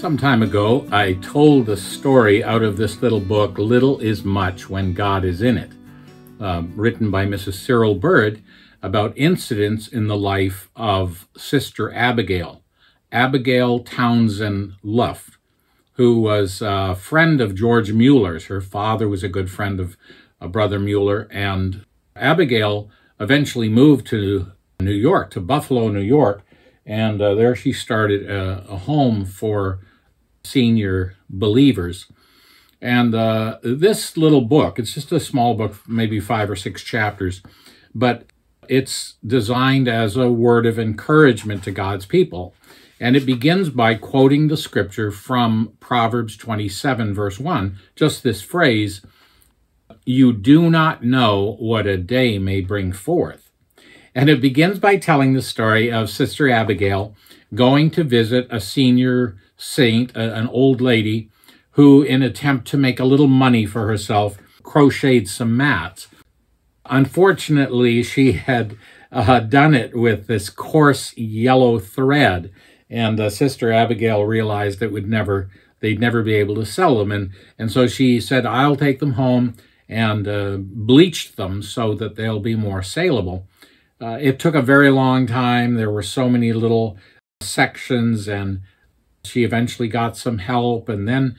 Some time ago, I told a story out of this little book, Little is Much When God is in It, uh, written by Mrs. Cyril Bird about incidents in the life of Sister Abigail, Abigail Townsend Luffe, who was a friend of George Mueller's. Her father was a good friend of uh, Brother Mueller, and Abigail eventually moved to New York, to Buffalo, New York, and uh, there she started a, a home for senior believers. And uh, this little book, it's just a small book, maybe five or six chapters, but it's designed as a word of encouragement to God's people. And it begins by quoting the scripture from Proverbs 27, verse 1, just this phrase, You do not know what a day may bring forth. And it begins by telling the story of Sister Abigail going to visit a senior saint, an old lady, who, in attempt to make a little money for herself, crocheted some mats. Unfortunately, she had uh, done it with this coarse yellow thread, and uh, Sister Abigail realized it would never they'd never be able to sell them, and and so she said, "I'll take them home and uh, bleach them so that they'll be more saleable." Uh, it took a very long time. There were so many little sections and she eventually got some help, and then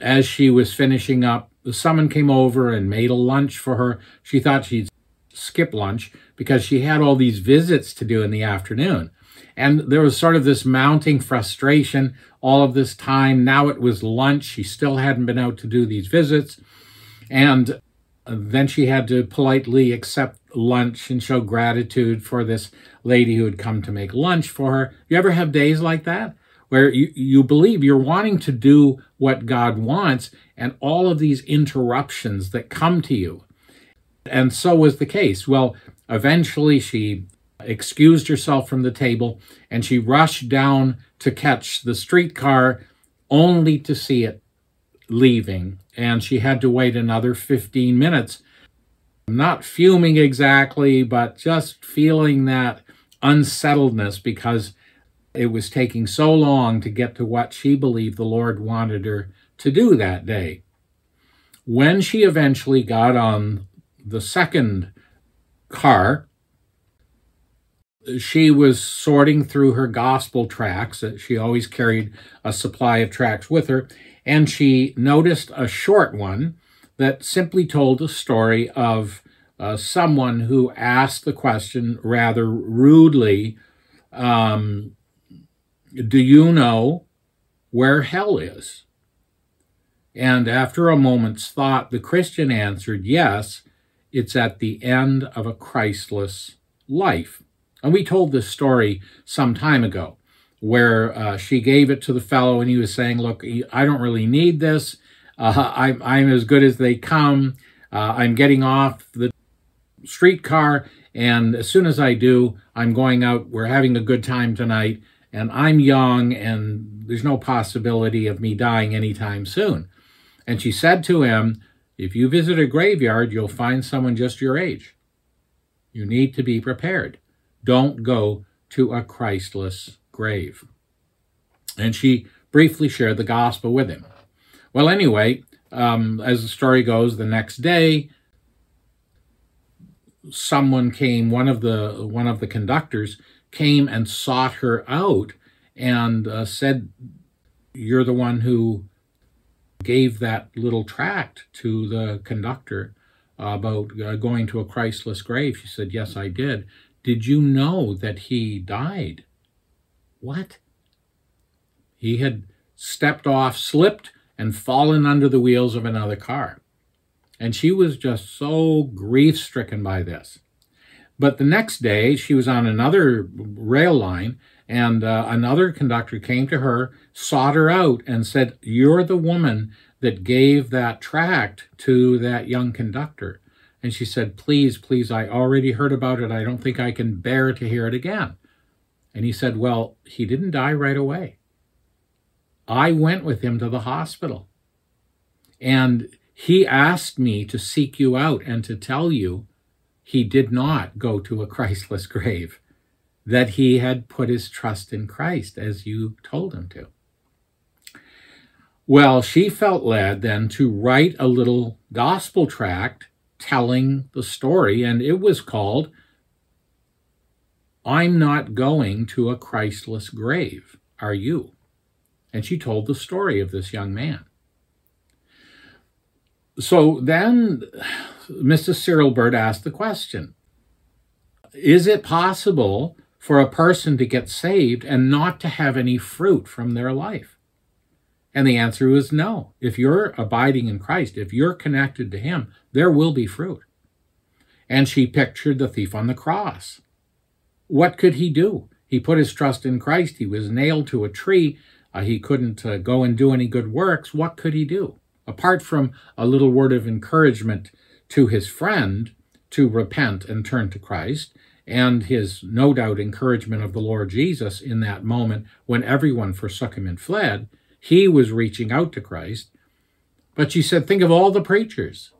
as she was finishing up, someone came over and made a lunch for her. She thought she'd skip lunch because she had all these visits to do in the afternoon. And there was sort of this mounting frustration all of this time. Now it was lunch. She still hadn't been out to do these visits. And then she had to politely accept lunch and show gratitude for this lady who had come to make lunch for her. You ever have days like that? Where you, you believe you're wanting to do what God wants, and all of these interruptions that come to you. And so was the case. Well, eventually she excused herself from the table and she rushed down to catch the streetcar only to see it leaving. And she had to wait another 15 minutes. Not fuming exactly, but just feeling that unsettledness because it was taking so long to get to what she believed the Lord wanted her to do that day. When she eventually got on the second car, she was sorting through her gospel tracts. She always carried a supply of tracts with her, and she noticed a short one that simply told a story of uh, someone who asked the question rather rudely, um, do you know where hell is? And after a moment's thought, the Christian answered, Yes, it's at the end of a Christless life. And we told this story some time ago where uh, she gave it to the fellow and he was saying, Look, I don't really need this. Uh, I'm, I'm as good as they come. Uh, I'm getting off the streetcar, and as soon as I do, I'm going out. We're having a good time tonight, and I'm young and there's no possibility of me dying anytime soon. And she said to him, If you visit a graveyard, you'll find someone just your age. You need to be prepared. Don't go to a Christless grave. And she briefly shared the gospel with him. Well, anyway, um, as the story goes, the next day, someone came, one of the one of the conductors came and sought her out and uh, said, You're the one who gave that little tract to the conductor about uh, going to a Christless grave. She said, Yes, I did. Did you know that he died? What? He had stepped off, slipped, and fallen under the wheels of another car. And she was just so grief stricken by this. But the next day, she was on another rail line, and uh, another conductor came to her, sought her out, and said, You're the woman that gave that tract to that young conductor. And she said, Please, please, I already heard about it. I don't think I can bear to hear it again. And he said, Well, he didn't die right away. I went with him to the hospital. And he asked me to seek you out and to tell you he did not go to a Christless grave, that he had put his trust in Christ as you told him to. Well, she felt led then to write a little gospel tract telling the story, and it was called I'm Not Going to a Christless Grave, Are You? And she told the story of this young man. So then Mrs. Cyril Bird asked the question Is it possible for a person to get saved and not to have any fruit from their life? And the answer was no. If you're abiding in Christ, if you're connected to Him, there will be fruit. And she pictured the thief on the cross. What could he do? He put his trust in Christ. He was nailed to a tree. Uh, he couldn't uh, go and do any good works. What could he do? Apart from a little word of encouragement to his friend to repent and turn to Christ, and his no doubt encouragement of the Lord Jesus in that moment when everyone forsook him and fled, he was reaching out to Christ. But she said, think of all the preachers,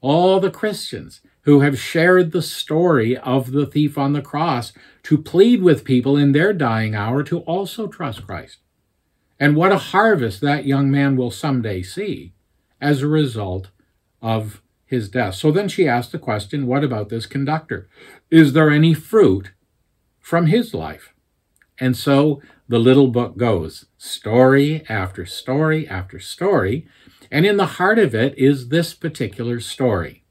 all the Christians who have shared the story of the thief on the cross to plead with people in their dying hour to also trust Christ. And what a harvest that young man will someday see as a result of his death. So then she asked the question, what about this conductor? Is there any fruit from his life? And so the little book goes, story after story after story, and in the heart of it is this particular story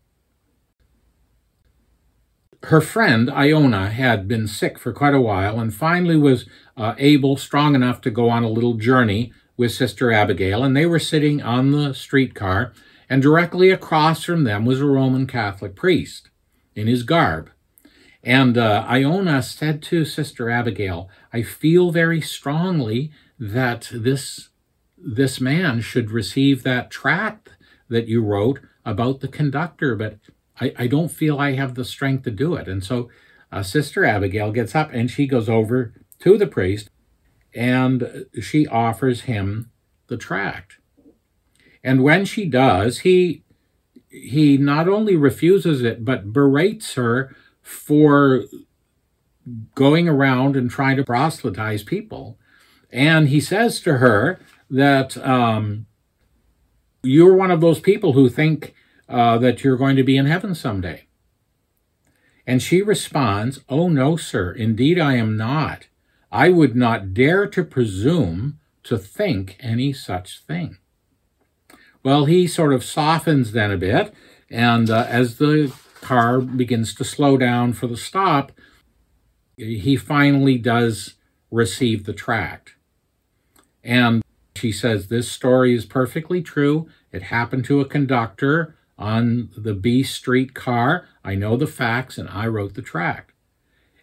her friend Iona had been sick for quite a while and finally was uh, able, strong enough to go on a little journey with Sister Abigail. And they were sitting on the streetcar, and directly across from them was a Roman Catholic priest in his garb. And uh, Iona said to Sister Abigail, I feel very strongly that this, this man should receive that tract that you wrote about the conductor, but I, I don't feel I have the strength to do it. And so uh, Sister Abigail gets up and she goes over to the priest and she offers him the tract. And when she does, he he not only refuses it, but berates her for going around and trying to proselytize people. And he says to her that um, you're one of those people who think uh, that you're going to be in heaven someday. And she responds, Oh, no, sir, indeed I am not. I would not dare to presume to think any such thing. Well, he sort of softens then a bit, and uh, as the car begins to slow down for the stop, he finally does receive the tract. And she says, This story is perfectly true. It happened to a conductor on the B Street car. I know the facts, and I wrote the tract.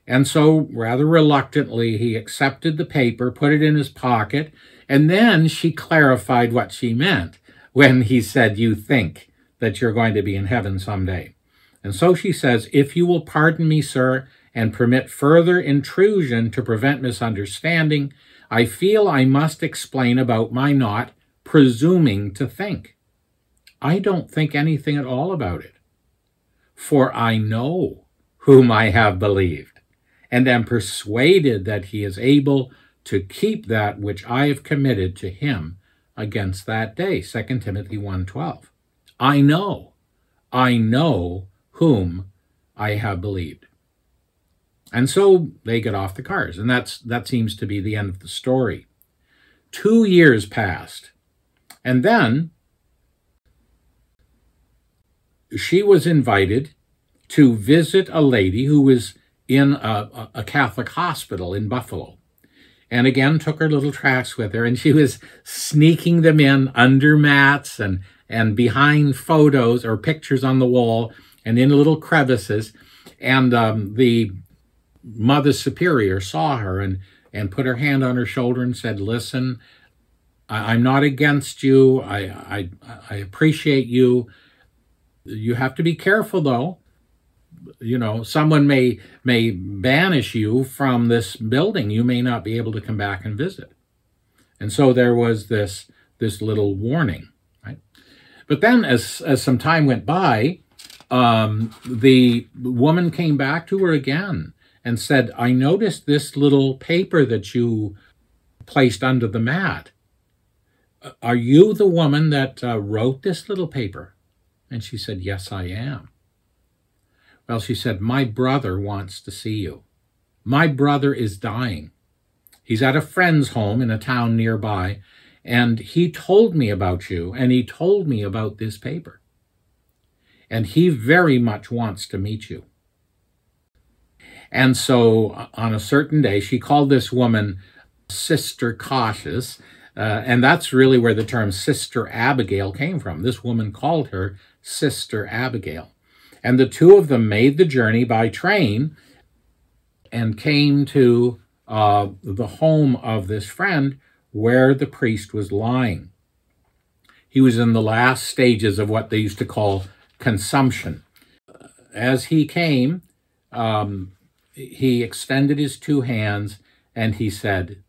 And so, rather reluctantly, he accepted the paper, put it in his pocket, and then she clarified what she meant when he said, You think that you're going to be in heaven someday. And so she says, If you will pardon me, sir, and permit further intrusion to prevent misunderstanding, I feel I must explain about my not presuming to think. I don't think anything at all about it. For I know whom I have believed, and am persuaded that he is able to keep that which I have committed to him against that day. 2 Timothy 1.12. I know, I know whom I have believed. And so they get off the cars, and that's that seems to be the end of the story. Two years passed, and then she was invited to visit a lady who was in a, a, Catholic hospital in Buffalo. And again, took her little tracts with her, and she was sneaking them in under mats and, and behind photos or pictures on the wall and in little crevices. And um, the Mother Superior saw her and, and put her hand on her shoulder and said, Listen, I, am not against you. I, I, I appreciate you you have to be careful, though. You know, someone may may banish you from this building. You may not be able to come back and visit. And so there was this this little warning, right? But then, as as some time went by, um, the woman came back to her again and said, "I noticed this little paper that you placed under the mat. Are you the woman that uh, wrote this little paper? And she said, Yes, I am. Well, she said, My brother wants to see you. My brother is dying. He's at a friend's home in a town nearby, and he told me about you, and he told me about this paper. And he very much wants to meet you. And so uh, on a certain day, she called this woman Sister Cautious, uh, and that's really where the term Sister Abigail came from. This woman called her Sister Abigail. And the two of them made the journey by train and came to uh, the home of this friend where the priest was lying. He was in the last stages of what they used to call consumption. As he came, um, he extended his two hands and he said,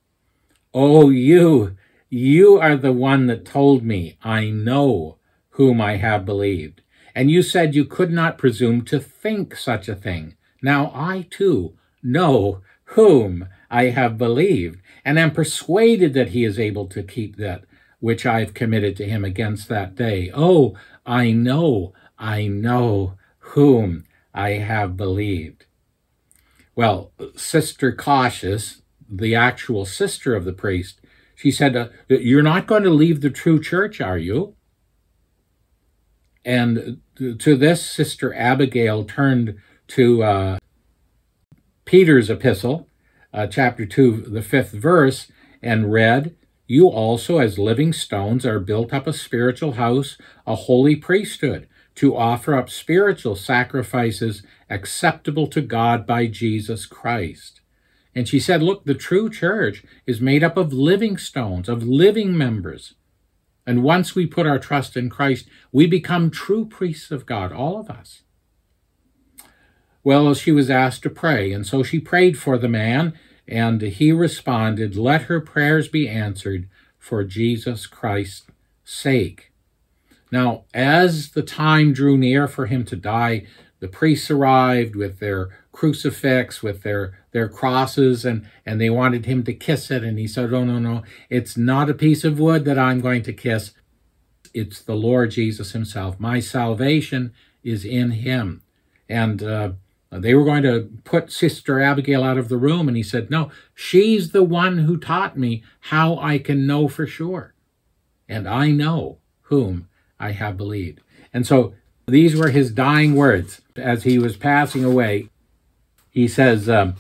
Oh, you, you are the one that told me, I know whom I have believed. And you said you could not presume to think such a thing. Now I too know whom I have believed, and am persuaded that he is able to keep that which I have committed to him against that day. Oh, I know, I know whom I have believed. Well, Sister Cautious, the actual sister of the priest, she said, uh, You're not going to leave the true church, are you? And to this, Sister Abigail turned to uh, Peter's epistle, uh, chapter 2, the fifth verse, and read, You also, as living stones, are built up a spiritual house, a holy priesthood, to offer up spiritual sacrifices acceptable to God by Jesus Christ. And she said, Look, the true church is made up of living stones, of living members. And once we put our trust in Christ, we become true priests of God, all of us. Well, she was asked to pray, and so she prayed for the man, and he responded, Let her prayers be answered for Jesus Christ's sake. Now, as the time drew near for him to die, the priests arrived with their crucifix, with their, their crosses, and, and they wanted him to kiss it. And he said, Oh, no, no, it's not a piece of wood that I'm going to kiss. It's the Lord Jesus himself. My salvation is in him. And uh, they were going to put Sister Abigail out of the room. And he said, No, she's the one who taught me how I can know for sure. And I know whom I have believed. And so these were his dying words as he was passing away. He says, um,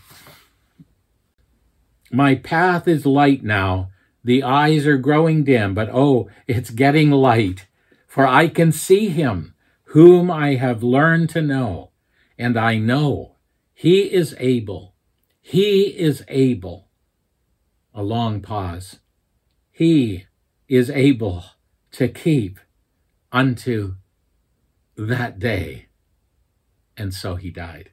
My path is light now. The eyes are growing dim, but oh, it's getting light. For I can see him, whom I have learned to know. And I know he is able. He is able. A long pause. He is able to keep unto that day. And so he died.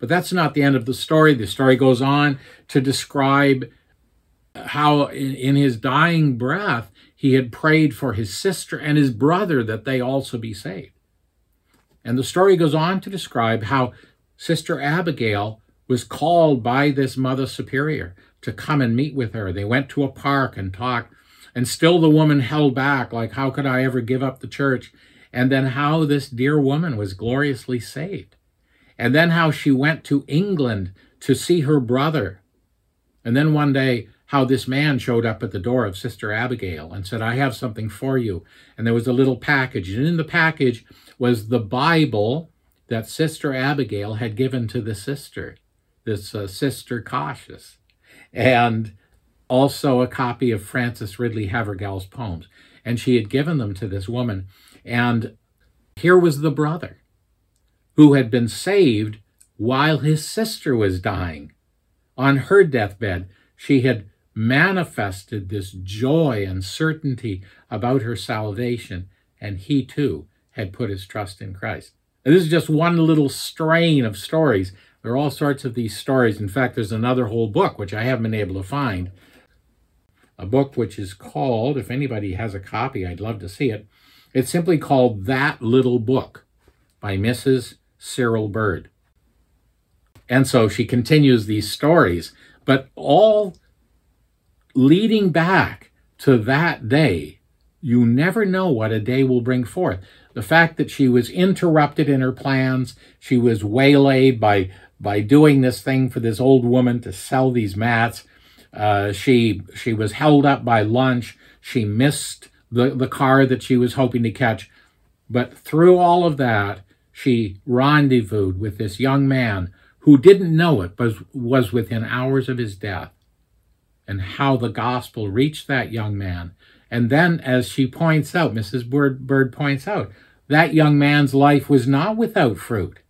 But that's not the end of the story. The story goes on to describe how, in his dying breath, he had prayed for his sister and his brother that they also be saved. And the story goes on to describe how Sister Abigail was called by this Mother Superior to come and meet with her. They went to a park and talked, and still the woman held back, like, how could I ever give up the church? and then how this dear woman was gloriously saved, and then how she went to England to see her brother, and then one day how this man showed up at the door of Sister Abigail and said, I have something for you. And there was a little package, and in the package was the Bible that Sister Abigail had given to the sister, this uh, Sister Cautious, and also a copy of Frances Ridley Havergal's poems. And she had given them to this woman. And here was the brother who had been saved while his sister was dying. On her deathbed, she had manifested this joy and certainty about her salvation, and he too had put his trust in Christ. And this is just one little strain of stories. There are all sorts of these stories. In fact, there's another whole book, which I haven't been able to find, a book which is called, if anybody has a copy, I'd love to see it, it's simply called That Little Book by Mrs. Cyril Bird. And so she continues these stories, but all leading back to that day, you never know what a day will bring forth. The fact that she was interrupted in her plans, she was waylaid by by doing this thing for this old woman to sell these mats. Uh, she she was held up by lunch. She missed the, the car that she was hoping to catch. But through all of that, she rendezvoused with this young man who didn't know it, but was within hours of his death. And how the gospel reached that young man. And then, as she points out, Mrs. Bird, Bird points out, that young man's life was not without fruit.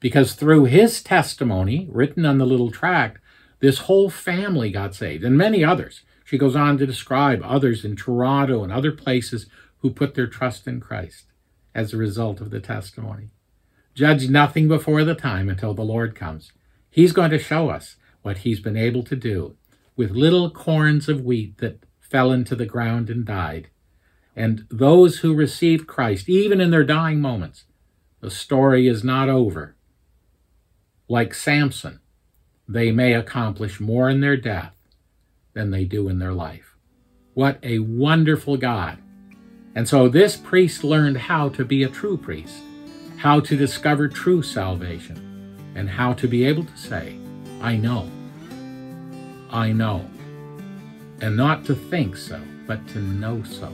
Because through his testimony, written on the little tract, this whole family got saved, and many others. She goes on to describe others in Toronto and other places who put their trust in Christ as a result of the testimony. Judge nothing before the time until the Lord comes. He's going to show us what he's been able to do with little corns of wheat that fell into the ground and died. And those who received Christ, even in their dying moments, the story is not over. Like Samson, they may accomplish more in their death than they do in their life. What a wonderful God. And so this priest learned how to be a true priest, how to discover true salvation, and how to be able to say, I know, I know. And not to think so, but to know so,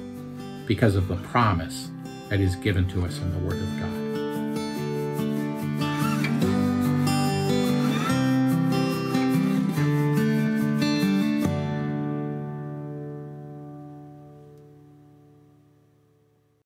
because of the promise that is given to us in the Word of God.